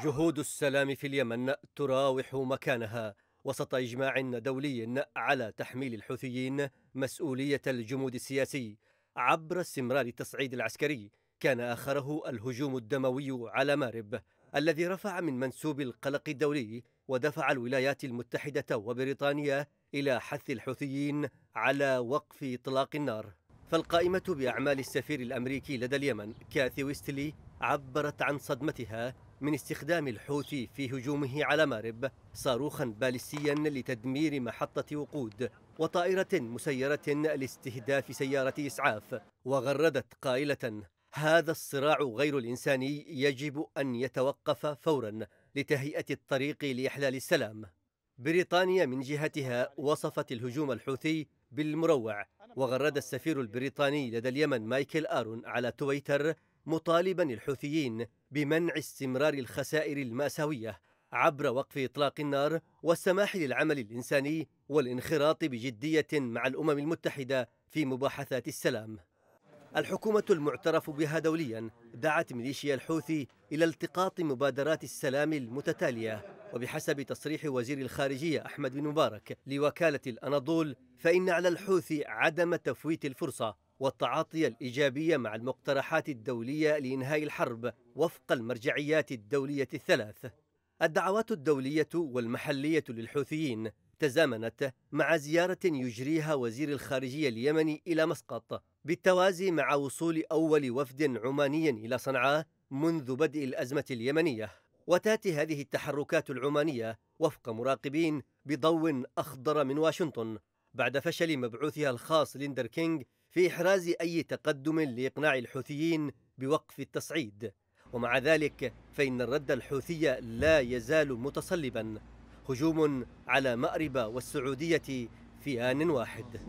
جهود السلام في اليمن تراوح مكانها وسط إجماع دولي على تحميل الحوثيين مسؤولية الجمود السياسي. عبر استمرار التصعيد العسكري كان آخره الهجوم الدموي على مارب الذي رفع من منسوب القلق الدولي ودفع الولايات المتحدة وبريطانيا إلى حث الحوثيين على وقف إطلاق النار. فالقائمة بأعمال السفير الأمريكي لدى اليمن كاثي ويستلي عبرت عن صدمتها من استخدام الحوثي في هجومه على مارب صاروخا باليستيا لتدمير محطة وقود وطائرة مسيرة لاستهداف سيارة إسعاف. وغردت قائلة هذا الصراع غير الإنساني يجب أن يتوقف فورا لتهيئة الطريق لإحلال السلام. بريطانيا من جهتها وصفت الهجوم الحوثي بالمروع. وغرد السفير البريطاني لدى اليمن مايكل آرون على تويتر مطالبا الحوثيين بمنع استمرار الخسائر المأساوية عبر وقف إطلاق النار والسماح للعمل الإنساني والانخراط بجدية مع الأمم المتحدة في مباحثات السلام. الحكومة المعترف بها دوليا دعت ميليشيا الحوثي إلى التقاط مبادرات السلام المتتالية. وبحسب تصريح وزير الخارجية أحمد بن مبارك لوكالة الأناضول فإن على الحوثي عدم تفويت الفرصة والتعاطي الإيجابي مع المقترحات الدولية لإنهاء الحرب وفق المرجعيات الدولية الثلاث. الدعوات الدولية والمحلية للحوثيين تزامنت مع زيارة يجريها وزير الخارجية اليمني إلى مسقط بالتوازي مع وصول أول وفد عماني إلى صنعاء منذ بدء الأزمة اليمنية. وتأتي هذه التحركات العمانية وفق مراقبين بضوء أخضر من واشنطن بعد فشل مبعوثها الخاص ليندر كينغ في إحراز أي تقدم لإقناع الحوثيين بوقف التصعيد. ومع ذلك فإن الرد الحوثي لا يزال متصلبا. هجوم على مأرب والسعودية في آن واحد.